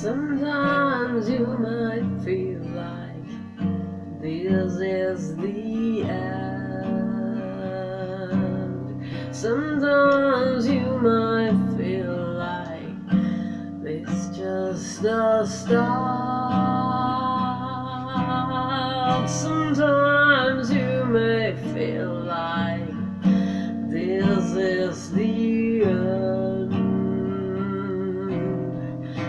Sometimes you might feel like this is the end. Sometimes you might feel like it's just the start. Sometimes you may feel like this is the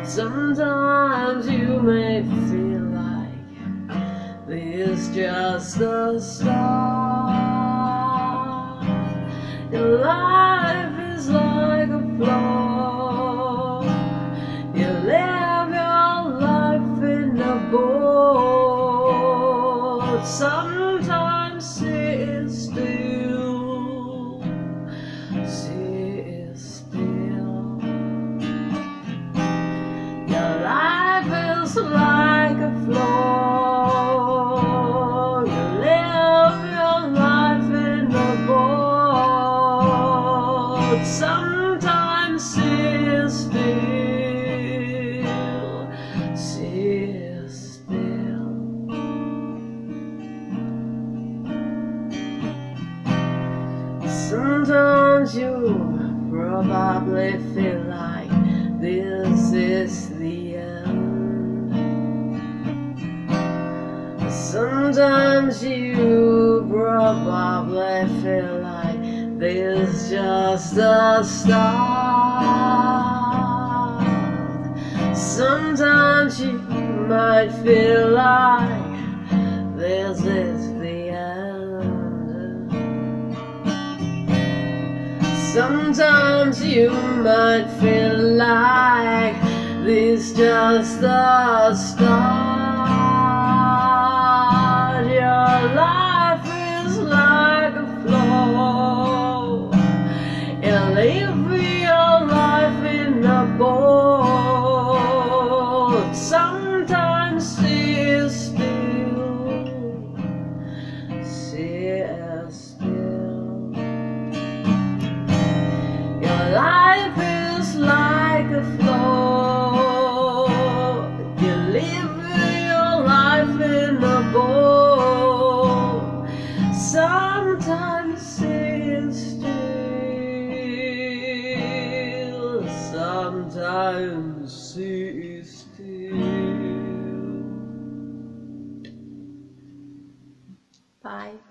Sometimes you may feel like this just a start. Your life is like a floor. You live your life in a boat. Sometimes like a floor. You live your life in a boat. Sometimes still, still. Sometimes you probably feel like this is the end. Sometimes you probably feel like this just a start. Sometimes you might feel like this is the end. Sometimes you might feel like this just a start. Sometimes Sometimes sit still. Bye.